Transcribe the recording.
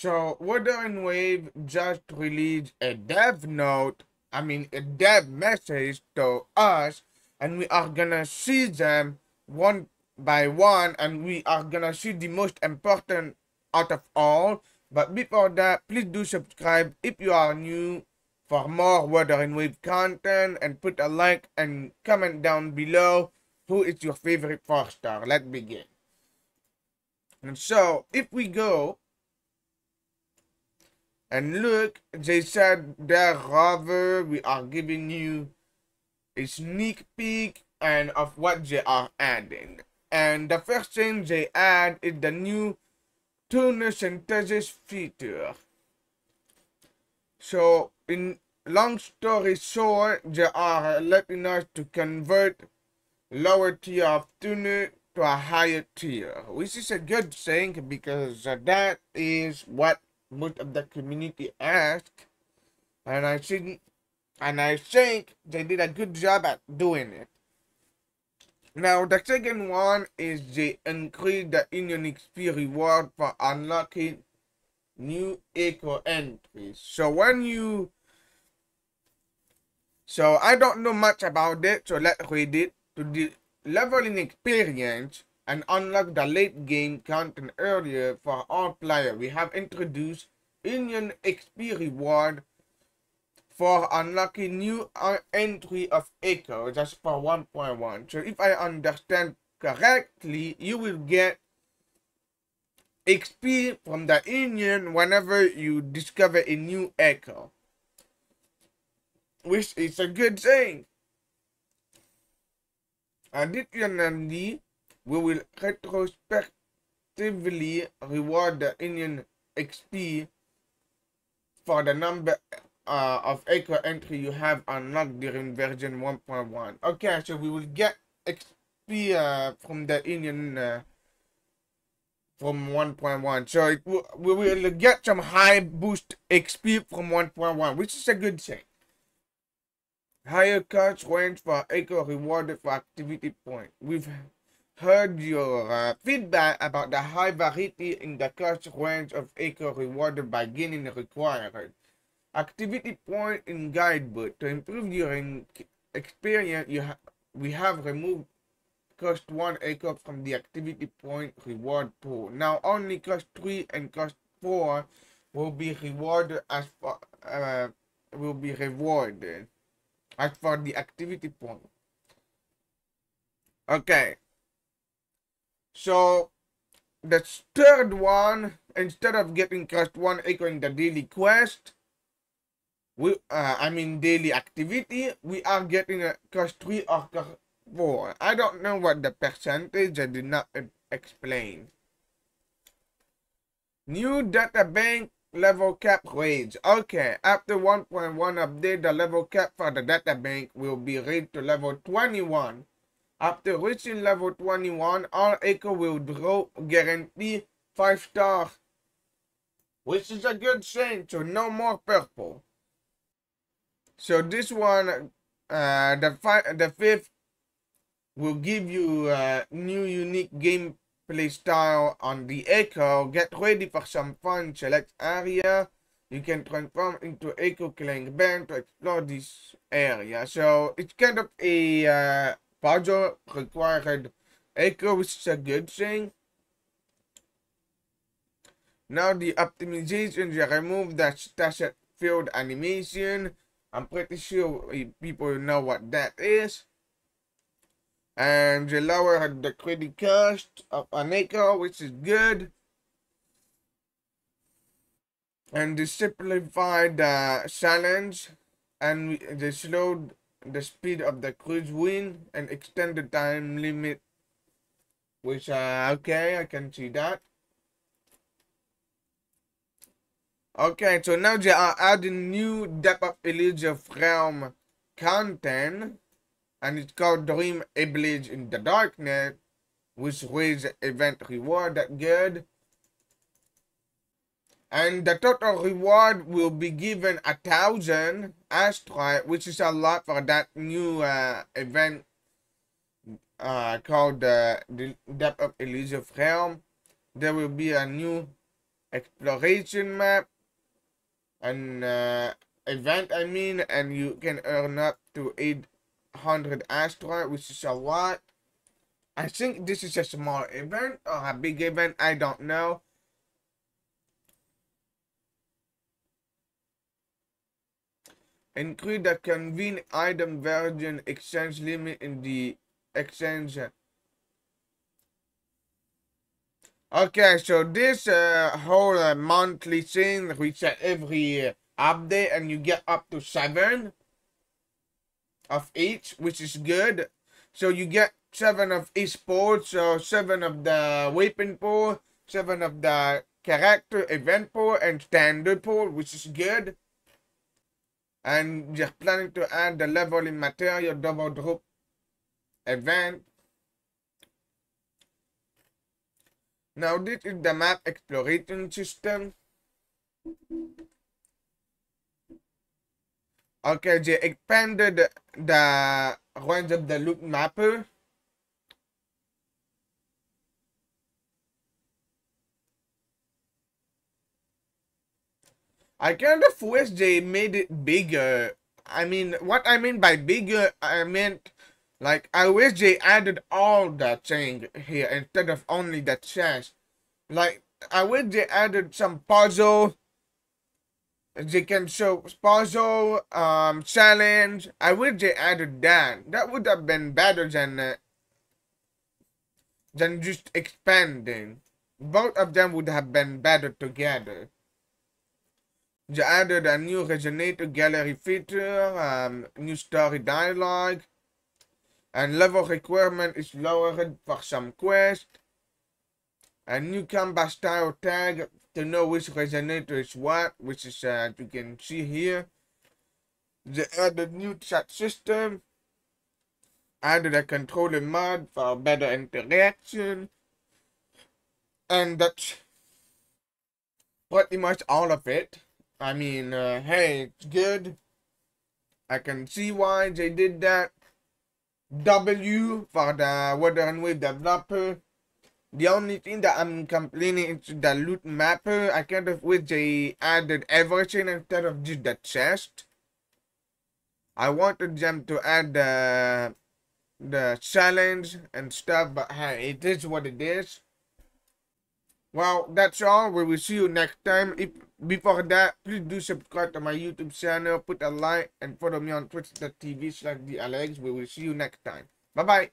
So Wuthering Wave just released a dev note, I mean a dev message to us, and we are gonna see them one by one, and we are gonna see the most important out of all. But before that, please do subscribe if you are new for more Wuthering Wave content, and put a like and comment down below who is your favorite four star. Let's begin. And so, if we go and look, they said there, rather, we are giving you a sneak peek and of what they are adding. And the first thing they add is the new tuner synthesis feature. So, in long story short, they are letting us to convert lower tier of tuner to a higher tier, which is a good thing because that is what most of the community asked, and I think, and I think they did a good job at doing it. Now the second one is they increase the Union XP reward for unlocking new echo entries. So when you so I don't know much about it, so let's read it. To the leveling experience and unlock the late game content earlier for all players. We have introduced Union XP reward for unlocking new uh, entry of Echo just for 1.1. So if I understand correctly, you will get XP from the Union whenever you discover a new Echo. Which is a good thing. Additionally, we will retrospectively reward the Union XP for the number uh, of Echo entry you have unlocked during version 1.1. Okay, so we will get XP uh, from the Union uh, from 1.1. So it we will get some high boost XP from 1.1, which is a good thing. Higher cost range for Echo rewarded for activity point. We've heard your uh, feedback about the high variety in the cost range of Echo rewarded by gaining required. Activity point in guidebook. To improve your experience, you ha we have removed cost 1 Echo from the activity point reward pool. Now only cost 3 and cost 4 will be rewarded as for, uh, will be rewarded as for the activity point. Okay. So the third one, instead of getting cost one echoing the daily quest, we uh, I mean daily activity, we are getting a quest three or quest four. I don't know what the percentage. I did not explain. New data bank level cap raised. Okay, after 1.1 update, the level cap for the data bank will be raised to level 21. After reaching level 21, all Echo will draw guarantee 5 star, which is a good thing, so no more purple. So this one, uh, the, the fifth, will give you a new unique gameplay style on the Echo. Get ready for some fun. Select area. You can transform into Echo Clang Bang to explore this area. So it's kind of a uh, puzzle required Echo, which is a good thing. Now the optimization, you remove the Tacet Field animation. I'm pretty sure people know what that is and they lowered the credit cost of an acre, which is good. And they simplified the challenge, and they slowed the speed of the Cruisewing and extend the time limit. Which, uh, okay, I can see that. Okay, so now they are adding new Depth of Illusive Realm content and it's called Dream Abridge in the Darknet, which was event reward that good. And the total reward will be given a thousand Astrite, which is a lot for that new uh, event uh, called uh, the Depth of Illusive Realm. There will be a new exploration map, an uh, event, I mean, and you can earn up to 800 Astrite, which is a lot. I think this is a small event or a big event, I don't know. Include the convene item version exchange limit in the exchange. Okay, so this uh, whole uh, monthly thing, we set every uh, update and you get up to seven of each, which is good. So you get seven of each pool, so seven of the weapon pool, seven of the character event pool, and standard pool, which is good. And just planning to add the level in material double drop event. Now this is the map exploration system. Okay, they expanded the range of the loot mapper. I kind of wish they made it bigger. I mean, what I mean by bigger, I meant like I wish they added all that thing here instead of only the chest. Like I wish they added some puzzle. They can show puzzle, um, challenge. I wish they added that. That would have been better than uh, than just expanding. Both of them would have been better together. They added a new resonator gallery feature, um, new story dialogue, and level requirement is lowered for some quests. A new combat style tag to know which resonator is what, which is uh, you can see here. They added new chat system, added a controller mod for better interaction, and that's pretty much all of it. I mean, uh, hey, it's good. I can see why they did that. W for the Wuthering Wave developer. The only thing that I'm complaining is the loot mapper. I kind of wish they added everything instead of just the chest. I wanted them to add the the challenge and stuff, but hey, it is what it is. Well, that's all. We will see you next time. If before that, please do subscribe to my YouTube channel, put a like, and follow me on twitch.tv slash TheAleggs. We will see you next time. Bye bye.